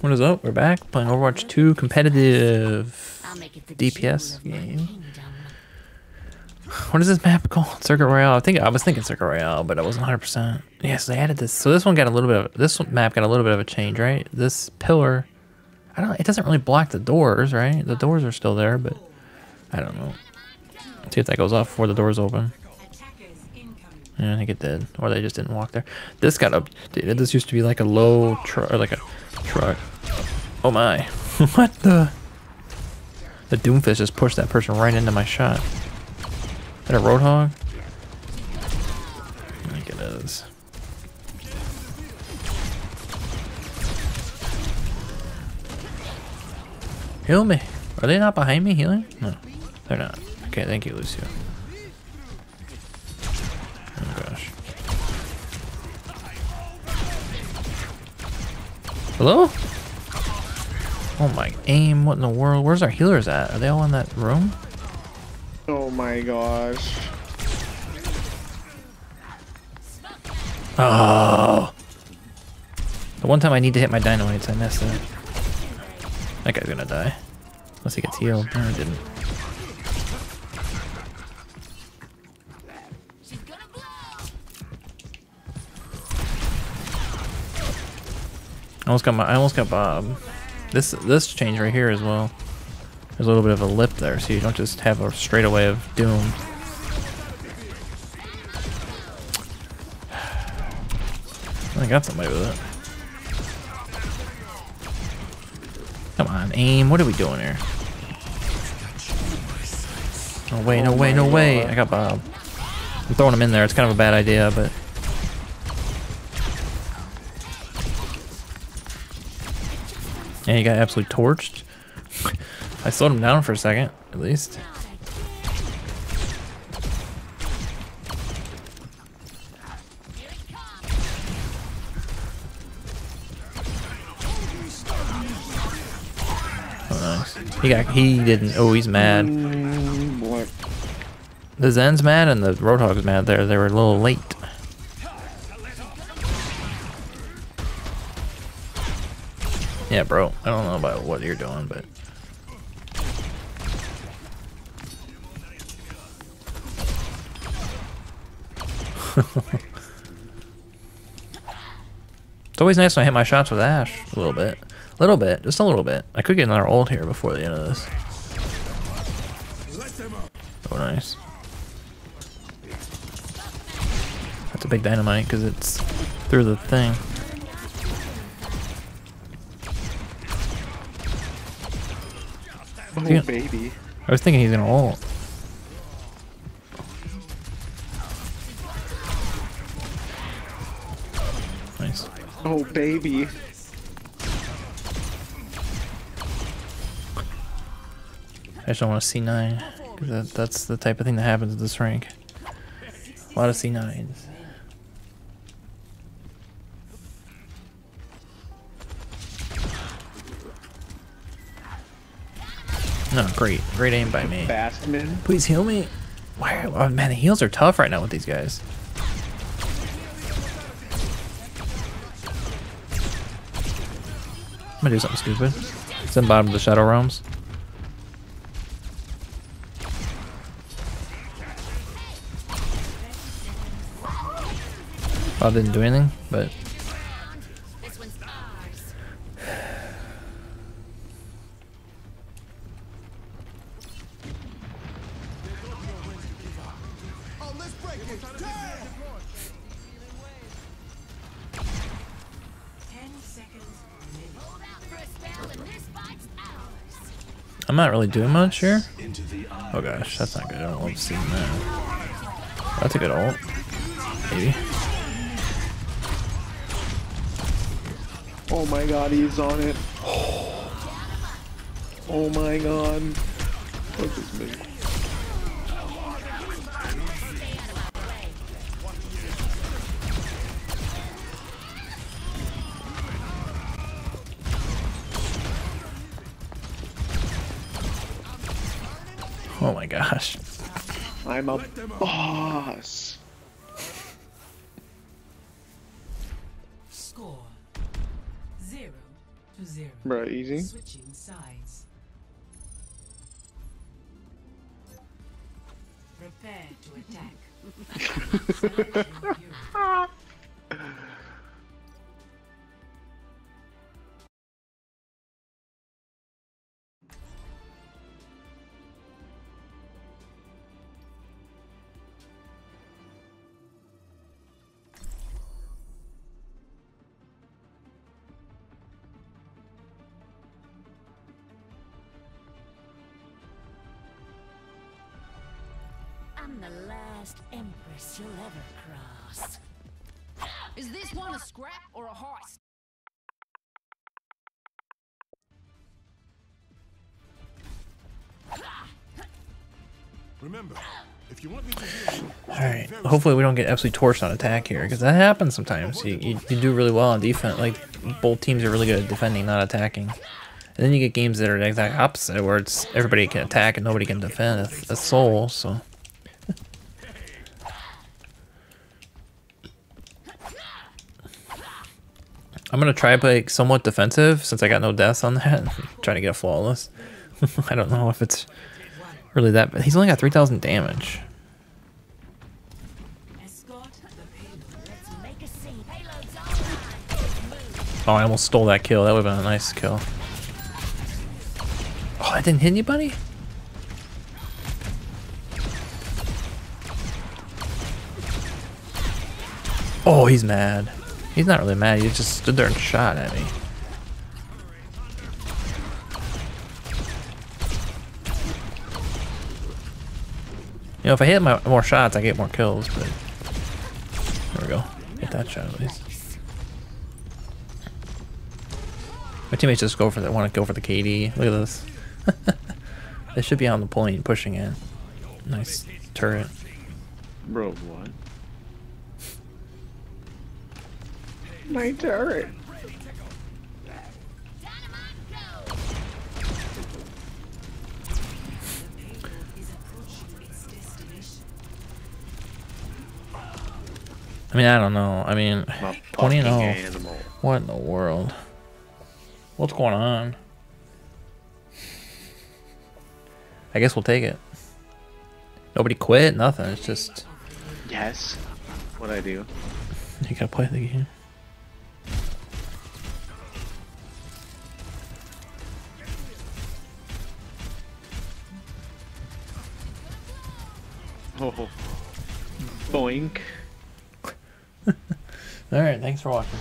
What is up? We're back playing Overwatch 2 competitive I'll make it the DPS jewel of my game. What is this map called? Circuit Royal. I think I was thinking Circuit Royal, but I wasn't 100%. Yes, they added this. So this one got a little bit of this map got a little bit of a change, right? This pillar, I don't. It doesn't really block the doors, right? The doors are still there, but I don't know. Let's see if that goes off before the doors open. Yeah, I think it did, or they just didn't walk there. This got updated. This used to be like a low or like a truck. Oh my! what the? The Doomfist just pushed that person right into my shot. Is that a Roadhog? I think it is. Heal me. Are they not behind me healing? No, they're not. Okay, thank you, Lucio. Oh gosh. Hello? Oh my aim, what in the world? Where's our healers at? Are they all in that room? Oh my gosh. Oh. The one time I need to hit my dynamites, I missed it. That guy's gonna die. Unless he gets healed. No, he didn't. I almost got my I almost got Bob. This this change right here as well. There's a little bit of a lip there, so you don't just have a straightaway of doom. I got somebody with it. Come on, aim. What are we doing here? No way, no way, no way. I got Bob. I'm throwing him in there. It's kind of a bad idea, but... Yeah, he got absolutely torched. I slowed him down for a second, at least. Oh, nice. He got. He didn't. Oh, he's mad. The Zen's mad and the Roadhog's mad. There, they were a little late. Yeah, bro. I don't know about what you're doing, but it's always nice when I hit my shots with Ashe a little bit, a little bit, just a little bit. I could get another ult here before the end of this. Oh, nice. That's a big dynamite because it's through the thing. Oh Yeah. baby. I was thinking he's gonna ult. Nice. Oh baby. I just don't want to C9. 'cause That, that's the type of thing that happens at this rank. A lot of C9s. No, great. Great aim by me. Fastman. Please heal me. Why? Are, oh man, the heals are tough right now with these guys. I'm gonna do something stupid. Send bottom of the Shadow Realms. Bob didn't do anything, but I'm not really doing much here. Oh gosh, that's not good. I don't love seeing that. That's a good ult. Maybe. Oh my god, he's on it. Oh my god. Look at this Oh my gosh. I'm a boss. Score zero to zero. Bro, easy. Switching sides. Prepare to attack. I'm the last empress you'll ever cross. Is this one a scrap or a heist? Remember, if you want me to heal you, All right. Hopefully we don't get absolutely torched on attack here, because that happens sometimes. You, you you do really well on defense. Like both teams are really good at defending, not attacking. And then you get games that are the exact opposite, where it's everybody can attack and nobody can defend. a, that's soul. So. I'm gonna try play somewhat defensive since I got no deaths on that. trying to get a flawless. I don't know if it's really that, but he's only got 3,000 damage. Oh, I almost stole that kill. That would have been a nice kill. Oh, that didn't hit anybody? Oh, he's mad. He's not really mad. He just stood there and shot at me. You know, if I hit my more shots, I get more kills, but... There we go. Hit that shot at least. My teammates just go for the want to go for the KD. Look at this. they should be on the point pushing it. Nice turret. Bro, what? My turret. Dynamite go. The payload is approaching its destination. I mean, I don't know. I mean, My 20 and fucking 0. animal. What in the world? What's going on? I guess we'll take it. Nobody quit, nothing. It's just Yes. What I do? you gotta play the game. Oh. Boink. All right, thanks for watching.